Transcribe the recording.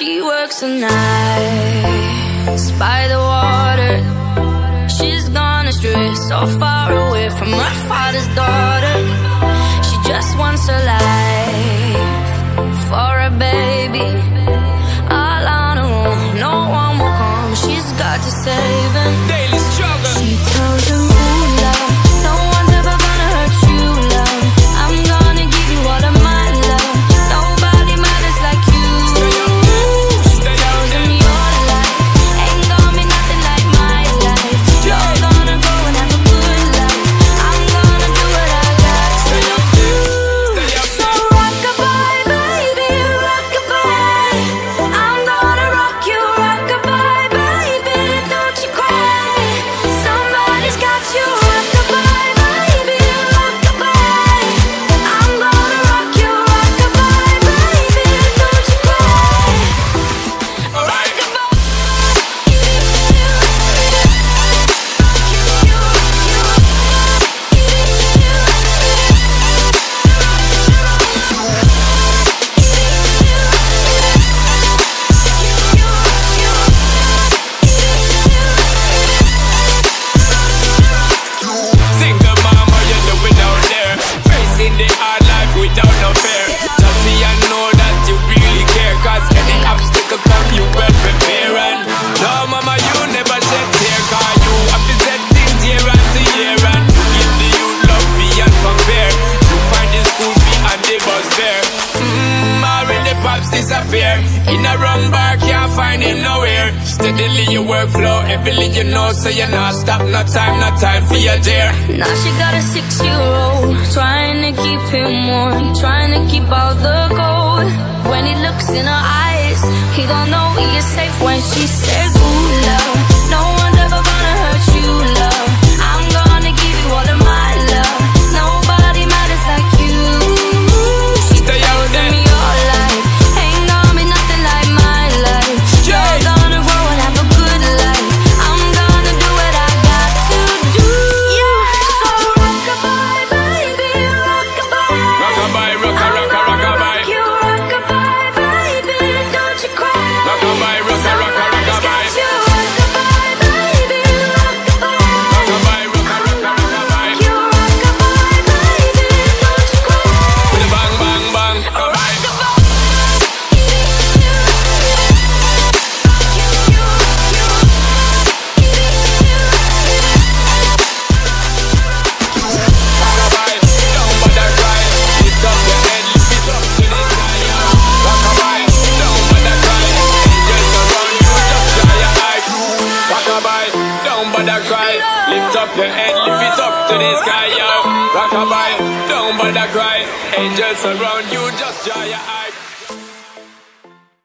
She works the nights by the water. She's gone astray, so far away from her father's daughter. She just wants her life. living the hard life without no fear. pops disappear. In a wrong bar, can't find him nowhere. Steadily your workflow, everything you know, so you're not stop. No time, no time for your dear. Now she got a six-year-old, trying to keep him warm, trying to keep all the gold. When he looks in her eyes, he don't know he is safe when she says. bother cry. Lift up your head, lift it up to the sky, yo. Rock a bye, don't bother cry. Angels around you, just dry your eyes.